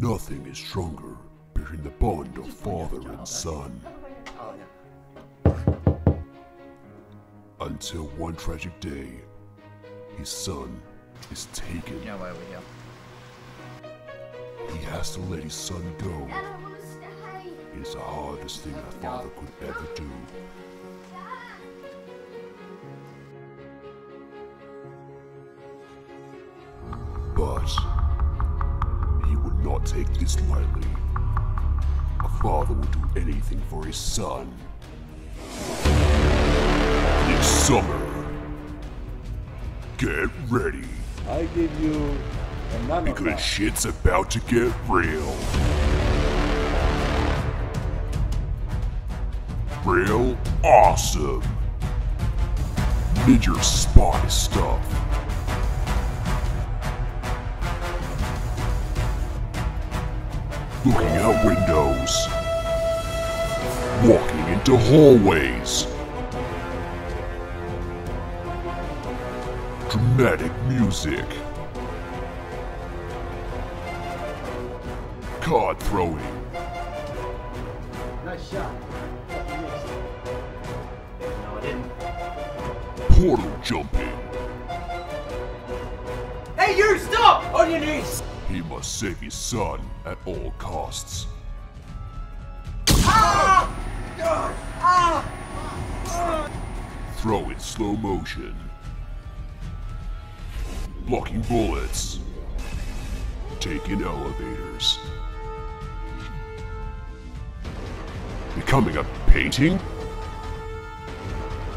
Nothing is stronger between the bond of father and son. Until one tragic day, his son is taken. Why we. He has to let his son go. It is the hardest thing a father could ever do. But not take this lightly. A father would do anything for his son. This summer, get ready I give you a nano because shit's about to get real. Real awesome. Ninja spy stuff. Looking out windows. Walking into hallways. Dramatic music. Card throwing. Nice shot. No, I didn't. Portal jumping. Hey, you stop! On your knees! He must save his son at all costs. Throw in slow motion. Blocking bullets. Taking elevators. Becoming a painting?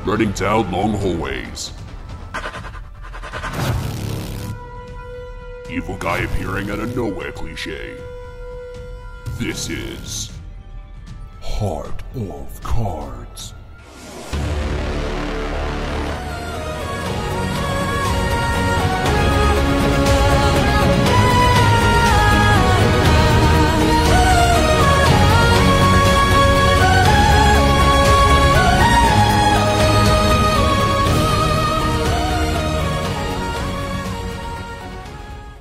Running down long hallways. Evil guy appearing out of nowhere cliche. This is Heart of Cards.